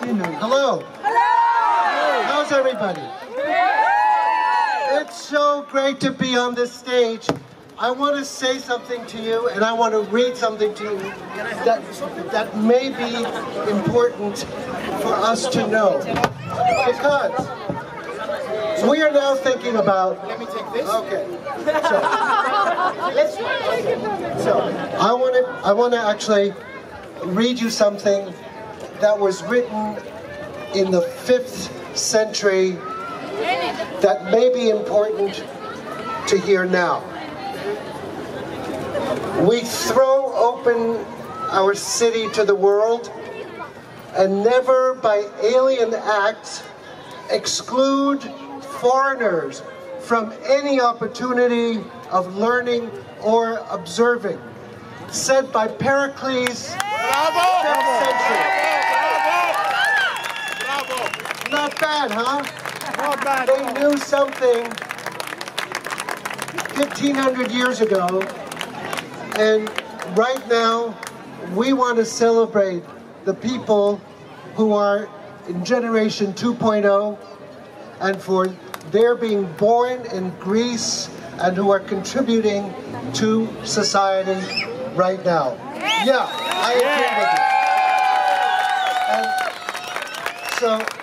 Hello. Hello. How's everybody? It's so great to be on this stage. I want to say something to you, and I want to read something to you that, that may be important for us to know. Because we are now thinking about. Let me take this. Okay. So, so I want to. I want to actually read you something that was written in the fifth century that may be important to hear now. We throw open our city to the world and never by alien acts exclude foreigners from any opportunity of learning or observing. Said by Pericles, Bravo! 5th century. Bravo! Not bad, huh? Not bad. They knew something 1,500 years ago, and right now we want to celebrate the people who are in generation 2.0 and for their being born in Greece and who are contributing to society right now. Yeah, I agree with you. And so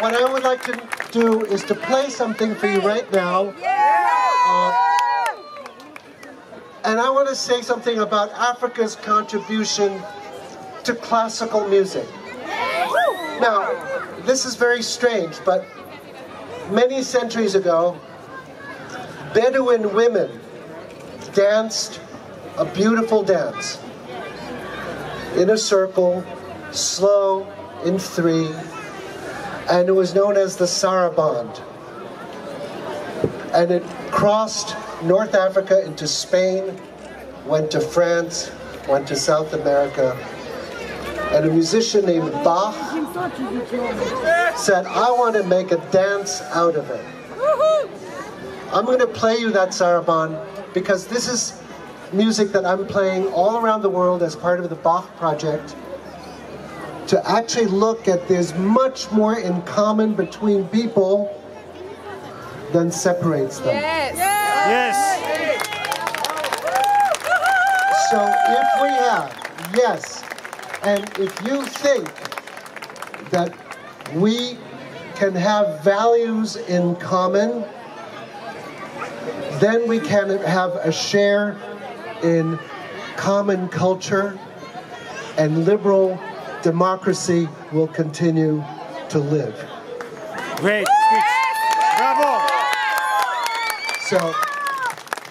what I would like to do is to play something for you right now. Uh, and I want to say something about Africa's contribution to classical music. Now, this is very strange, but many centuries ago, Bedouin women danced a beautiful dance in a circle, slow, in three, and it was known as the Saraband. And it crossed North Africa into Spain, went to France, went to South America, and a musician named Bach said, I want to make a dance out of it. I'm going to play you that saraband because this is music that I'm playing all around the world as part of the Bach project to actually look at there's much more in common between people than separates them. Yes. Yes. So if we have, yes, and if you think that we can have values in common, then we can have a share in common culture and liberal democracy will continue to live. Great speech. Bravo. So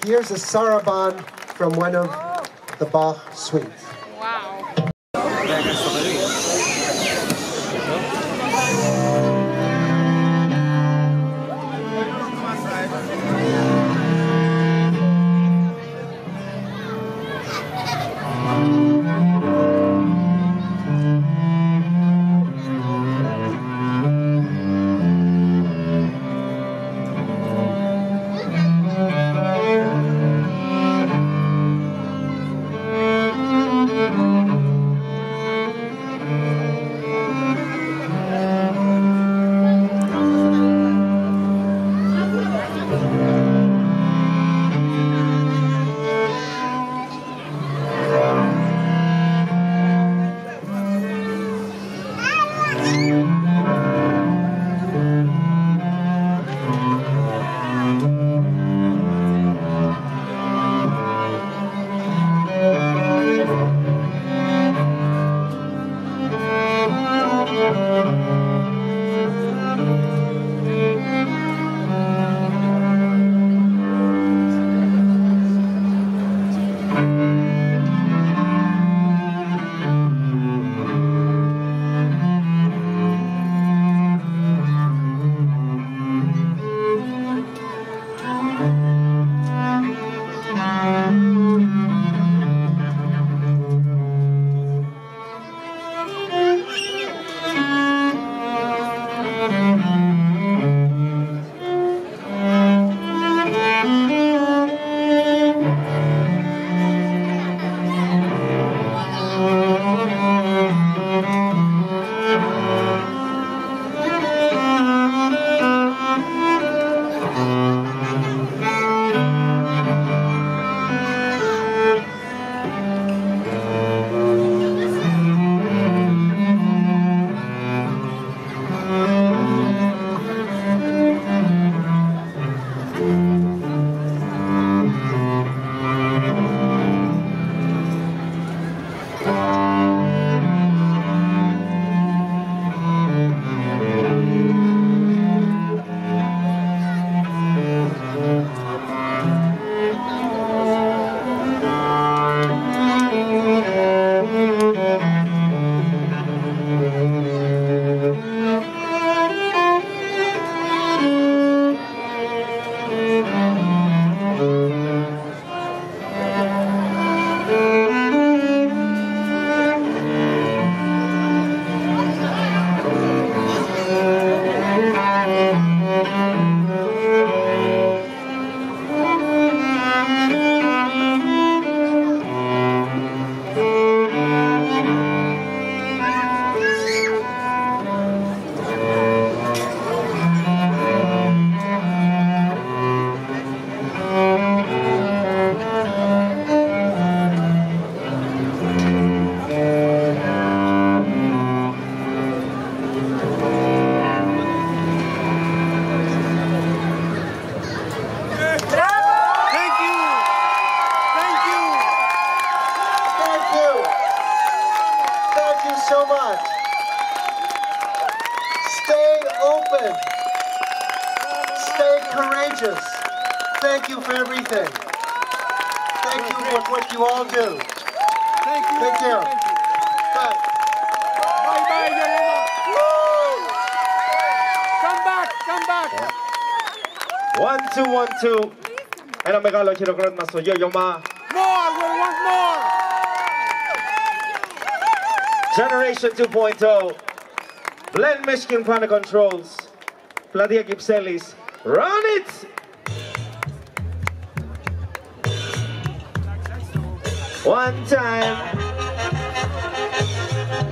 here's a saraband from one of the Bach suites. Wow. open. Stay courageous. Thank you for everything. Thank you for what you all do. Thank you. Take care. Thank you. Bye. Bye bye, Yoloma. Come back, come back. One, two, one, two. Ένα μεγάλο χειροκρότημα στο Yo-Yo Ma. More, we want more. Generation 2.0. Blend Michigan Pana Controls. Platia Kypselis. Run it! One time.